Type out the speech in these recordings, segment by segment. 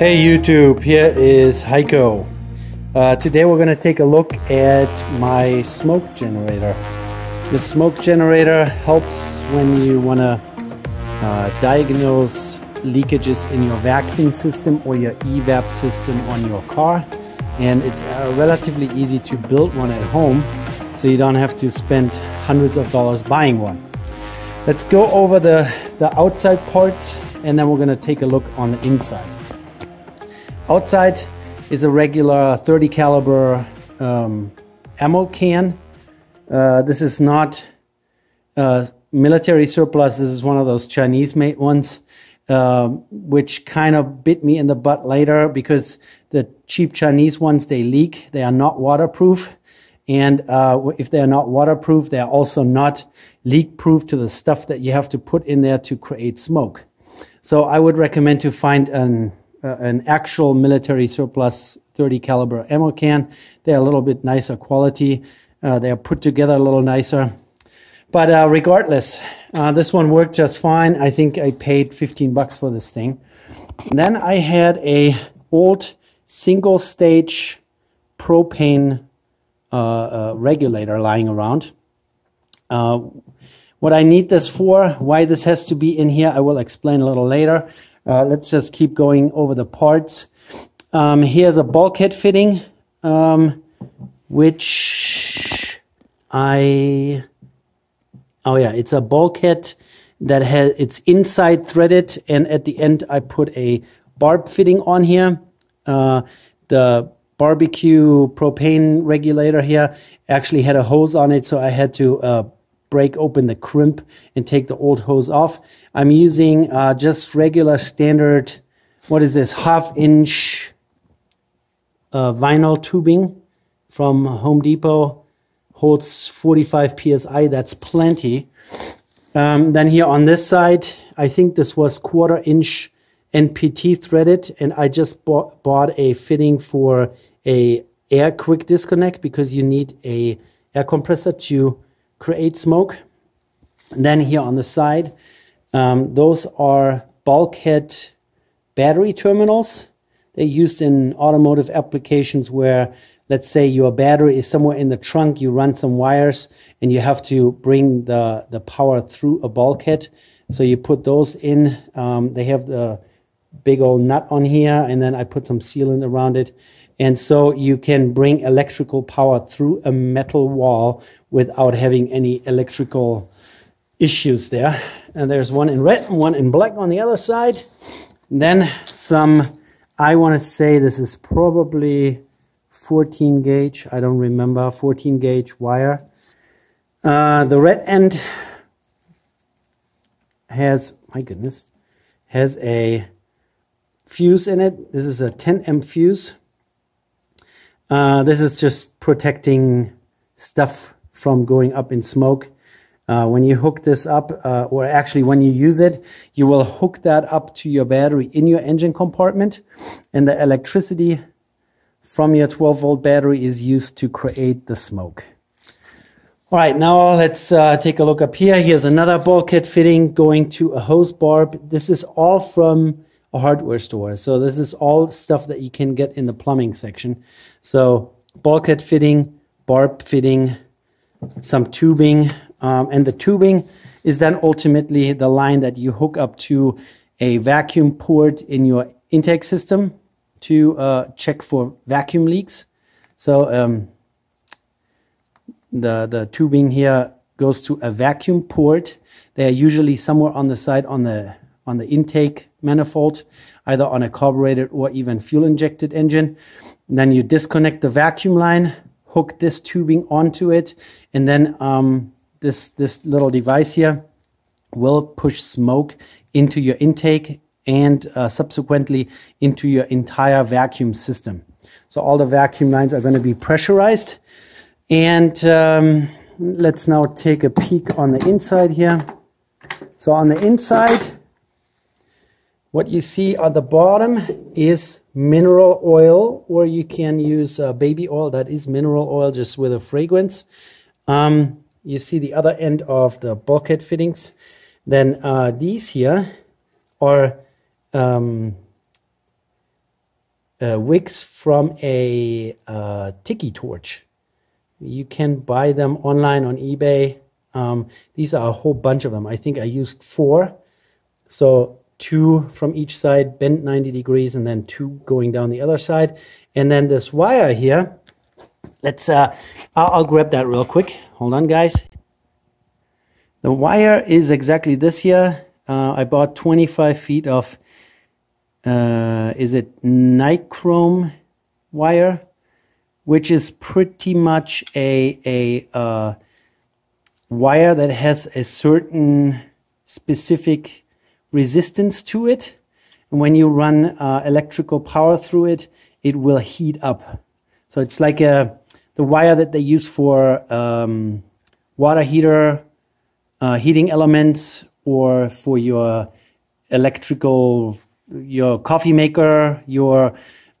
Hey YouTube, here is Heiko. Uh, today we're going to take a look at my smoke generator. The smoke generator helps when you want to uh, diagnose leakages in your vacuum system or your evap system on your car and it's uh, relatively easy to build one at home so you don't have to spend hundreds of dollars buying one. Let's go over the, the outside parts and then we're going to take a look on the inside. Outside is a regular 30 caliber um, ammo can. Uh, this is not uh, military surplus. This is one of those Chinese made ones, uh, which kind of bit me in the butt later because the cheap Chinese ones, they leak. They are not waterproof. And uh, if they are not waterproof, they are also not leak proof to the stuff that you have to put in there to create smoke. So I would recommend to find an uh, an actual military surplus 30 caliber ammo can. They're a little bit nicer quality. Uh, they are put together a little nicer. But uh, regardless, uh, this one worked just fine. I think I paid 15 bucks for this thing. And then I had a old single stage propane uh, uh, regulator lying around. what I need this for, why this has to be in here, I will explain a little later. Uh, let's just keep going over the parts. Um, here's a bulkhead fitting, um, which I, oh yeah, it's a bulkhead that has, it's inside threaded and at the end I put a barb fitting on here. Uh, the barbecue propane regulator here actually had a hose on it, so I had to uh, break open the crimp and take the old hose off. I'm using uh, just regular standard, what is this, half inch uh, vinyl tubing from Home Depot. Holds 45 PSI, that's plenty. Um, then here on this side, I think this was quarter inch NPT threaded and I just bought, bought a fitting for a air quick disconnect because you need a air compressor to create smoke. And then here on the side, um, those are bulkhead battery terminals. They're used in automotive applications where, let's say, your battery is somewhere in the trunk, you run some wires, and you have to bring the, the power through a bulkhead. So you put those in. Um, they have the big old nut on here, and then I put some sealant around it. And so you can bring electrical power through a metal wall without having any electrical issues there. And there's one in red and one in black on the other side. And then some, I want to say this is probably 14 gauge, I don't remember, 14 gauge wire. Uh, the red end has, my goodness, has a fuse in it. This is a 10 amp fuse. Uh, this is just protecting stuff from going up in smoke. Uh, when you hook this up, uh, or actually when you use it, you will hook that up to your battery in your engine compartment, and the electricity from your 12 volt battery is used to create the smoke. All right, now let's uh, take a look up here. Here's another bulkhead fitting going to a hose barb. This is all from a hardware store. So this is all stuff that you can get in the plumbing section. So bulkhead fitting, barb fitting, some tubing, um, and the tubing is then ultimately the line that you hook up to a vacuum port in your intake system to uh, check for vacuum leaks. So um, the, the tubing here goes to a vacuum port. They are usually somewhere on the side on the on the intake manifold, either on a carbureted or even fuel injected engine. And then you disconnect the vacuum line, hook this tubing onto it, and then um, this, this little device here will push smoke into your intake and uh, subsequently into your entire vacuum system. So all the vacuum lines are going to be pressurized. And um, let's now take a peek on the inside here. So on the inside, what you see at the bottom is mineral oil, or you can use uh, baby oil that is mineral oil just with a fragrance. Um, you see the other end of the bulkhead fittings. Then uh, these here are um, uh, wicks from a uh, tiki torch. You can buy them online on eBay. Um, these are a whole bunch of them. I think I used four. So two from each side, bent 90 degrees, and then two going down the other side. And then this wire here, let's, uh, I'll, I'll grab that real quick. Hold on, guys. The wire is exactly this here. Uh, I bought 25 feet of, uh, is it nichrome wire, which is pretty much a, a uh, wire that has a certain specific resistance to it. And when you run uh, electrical power through it, it will heat up. So it's like a, the wire that they use for um, water heater, uh, heating elements, or for your electrical, your coffee maker, your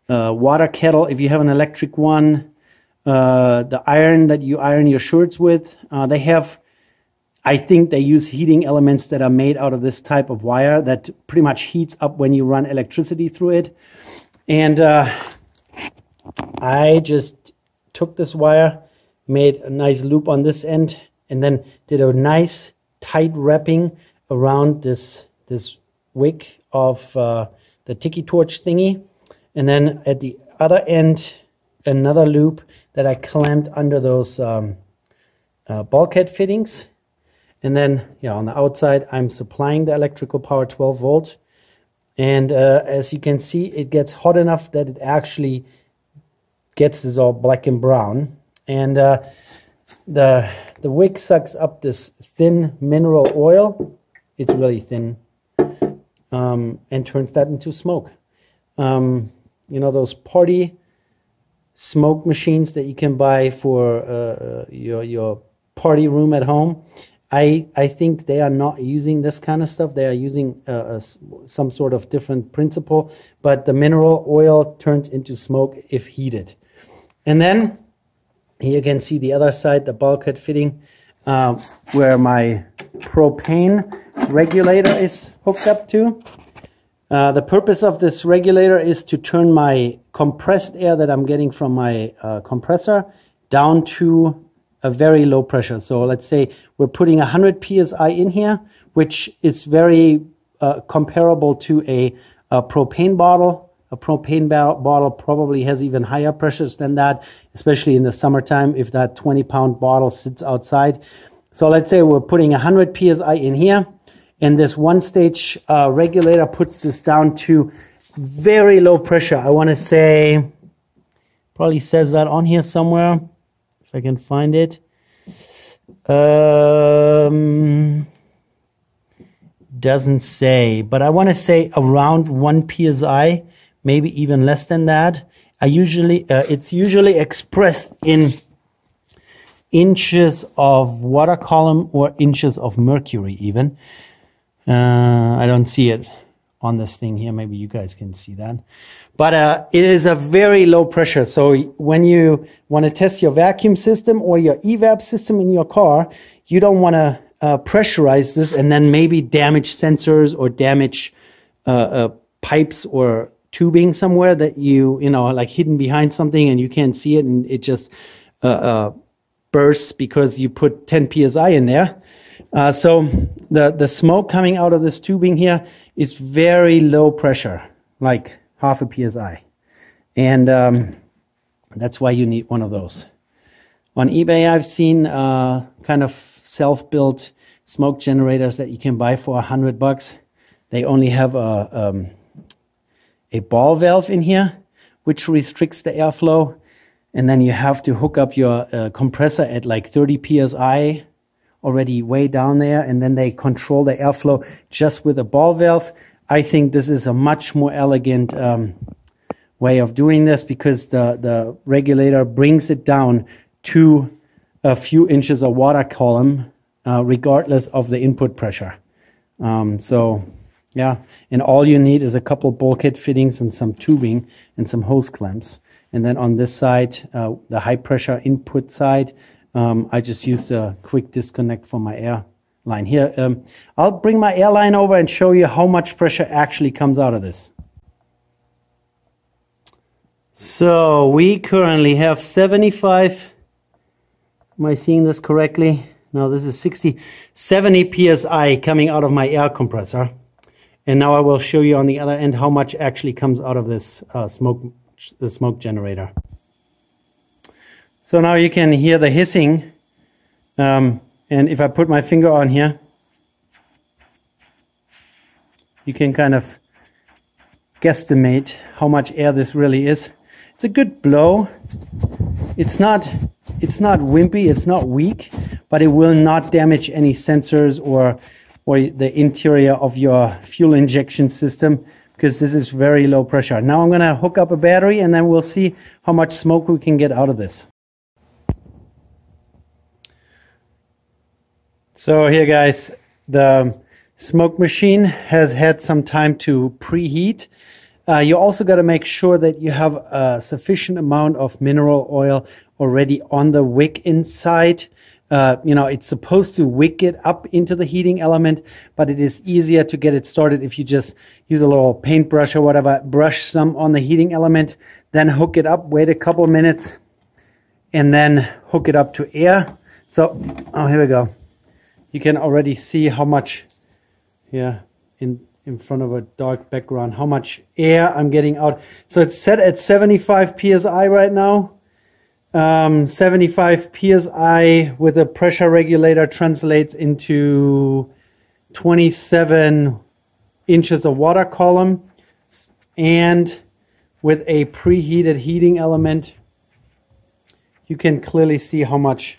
uh, water kettle, if you have an electric one, uh, the iron that you iron your shirts with. Uh, they have I think they use heating elements that are made out of this type of wire that pretty much heats up when you run electricity through it. And uh, I just took this wire, made a nice loop on this end, and then did a nice tight wrapping around this, this wick of uh, the tiki torch thingy. And then at the other end, another loop that I clamped under those um, uh, bulkhead fittings and then, yeah, on the outside, I'm supplying the electrical power 12 volt. And uh, as you can see, it gets hot enough that it actually gets this all black and brown. And uh, the, the wick sucks up this thin mineral oil. It's really thin. Um, and turns that into smoke. Um, you know, those party smoke machines that you can buy for uh, uh your, your party room at home I, I think they are not using this kind of stuff. They are using uh, a, some sort of different principle, but the mineral oil turns into smoke if heated. And then here you can see the other side, the bulkhead fitting, uh, where my propane regulator is hooked up to. Uh, the purpose of this regulator is to turn my compressed air that I'm getting from my uh, compressor down to a very low pressure. So let's say we're putting 100 psi in here, which is very uh, comparable to a, a, propane bottle. A propane bottle probably has even higher pressures than that, especially in the summertime if that 20 pound bottle sits outside. So let's say we're putting 100 psi in here, and this one stage uh, regulator puts this down to very low pressure. I want to say, probably says that on here somewhere if I can find it. Um, doesn't say, but I want to say around one psi, maybe even less than that. I usually uh, it's usually expressed in inches of water column or inches of mercury even. Uh, I don't see it on this thing here. Maybe you guys can see that. But uh, it is a very low pressure. So when you want to test your vacuum system or your evap system in your car, you don't want to uh, pressurize this and then maybe damage sensors or damage uh, uh, pipes or tubing somewhere that you, you know, like hidden behind something and you can't see it and it just uh, uh, bursts because you put 10 psi in there. Uh, so the, the smoke coming out of this tubing here is very low pressure, like half a psi. And um, that's why you need one of those. On eBay, I've seen uh, kind of self-built smoke generators that you can buy for a hundred bucks. They only have a, um, a ball valve in here, which restricts the airflow. And then you have to hook up your uh, compressor at like 30 psi already way down there and then they control the airflow just with a ball valve. I think this is a much more elegant um, way of doing this because the, the regulator brings it down to a few inches of water column uh, regardless of the input pressure. Um, so yeah, and all you need is a couple bulkhead fittings and some tubing and some hose clamps. And then on this side, uh, the high pressure input side, um, I just used a quick disconnect from my air line here. Um, I'll bring my airline over and show you how much pressure actually comes out of this. So we currently have 75, am I seeing this correctly? No, this is 60, 70 PSI coming out of my air compressor. And now I will show you on the other end how much actually comes out of this uh, smoke, the smoke generator. So now you can hear the hissing. Um, and if I put my finger on here, you can kind of guesstimate how much air this really is. It's a good blow. It's not, it's not wimpy, it's not weak, but it will not damage any sensors or, or the interior of your fuel injection system because this is very low pressure. Now I'm going to hook up a battery and then we'll see how much smoke we can get out of this. So here guys, the smoke machine has had some time to preheat. Uh, you also got to make sure that you have a sufficient amount of mineral oil already on the wick inside. Uh, you know, it's supposed to wick it up into the heating element, but it is easier to get it started if you just use a little paintbrush or whatever, brush some on the heating element, then hook it up, wait a couple minutes, and then hook it up to air. So, oh, here we go. You can already see how much, yeah, in in front of a dark background how much air I'm getting out. So it's set at 75 psi right now. Um, 75 psi with a pressure regulator translates into 27 inches of water column and with a preheated heating element you can clearly see how much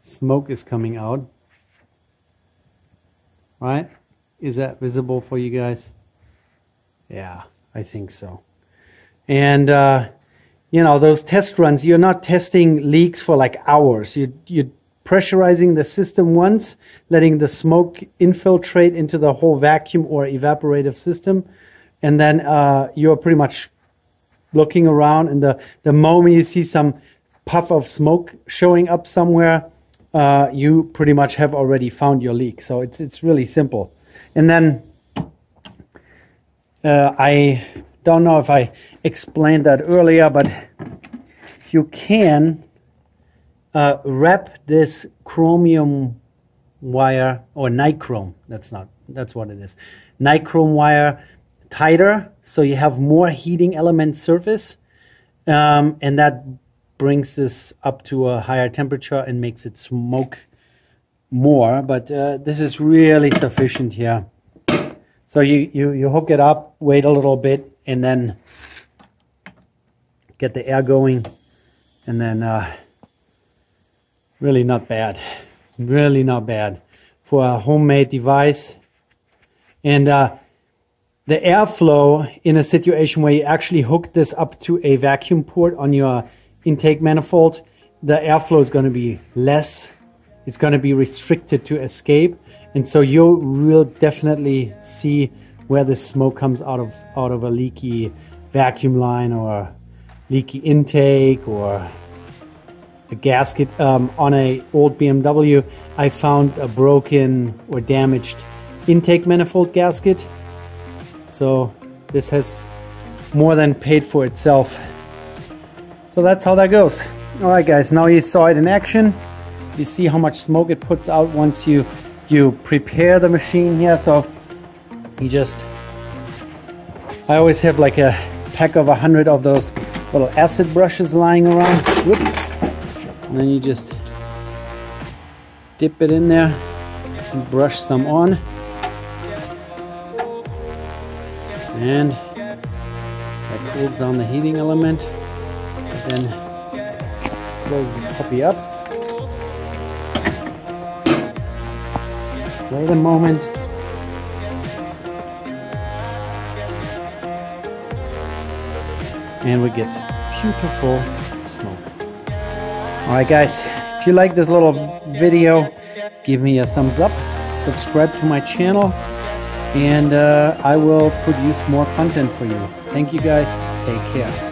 smoke is coming out right is that visible for you guys? Yeah, I think so. And, uh, you know, those test runs, you're not testing leaks for like hours. You, you're pressurizing the system once, letting the smoke infiltrate into the whole vacuum or evaporative system. And then uh, you're pretty much looking around and the, the moment you see some puff of smoke showing up somewhere, uh, you pretty much have already found your leak. So it's, it's really simple. And then uh, I don't know if I explained that earlier, but you can uh, wrap this chromium wire or nichrome. That's not, that's what it is. Nichrome wire tighter so you have more heating element surface um, and that brings this up to a higher temperature and makes it smoke more, but uh, this is really sufficient here. So you, you, you hook it up, wait a little bit, and then get the air going, and then uh, really not bad. Really not bad for a homemade device. And uh, the airflow in a situation where you actually hook this up to a vacuum port on your intake manifold, the airflow is going to be less it's going to be restricted to escape. And so you will definitely see where the smoke comes out of out of a leaky vacuum line or leaky intake or a gasket um, on a old BMW. I found a broken or damaged intake manifold gasket. So this has more than paid for itself. So that's how that goes. All right, guys, now you saw it in action. You see how much smoke it puts out once you you prepare the machine here. So you just I always have like a pack of a hundred of those little acid brushes lying around. Whoop. and then you just dip it in there and brush some on. And that cools down the heating element then close this puppy up Wait a moment. And we get beautiful smoke. Alright guys, if you like this little video, give me a thumbs up, subscribe to my channel, and uh, I will produce more content for you. Thank you guys, take care.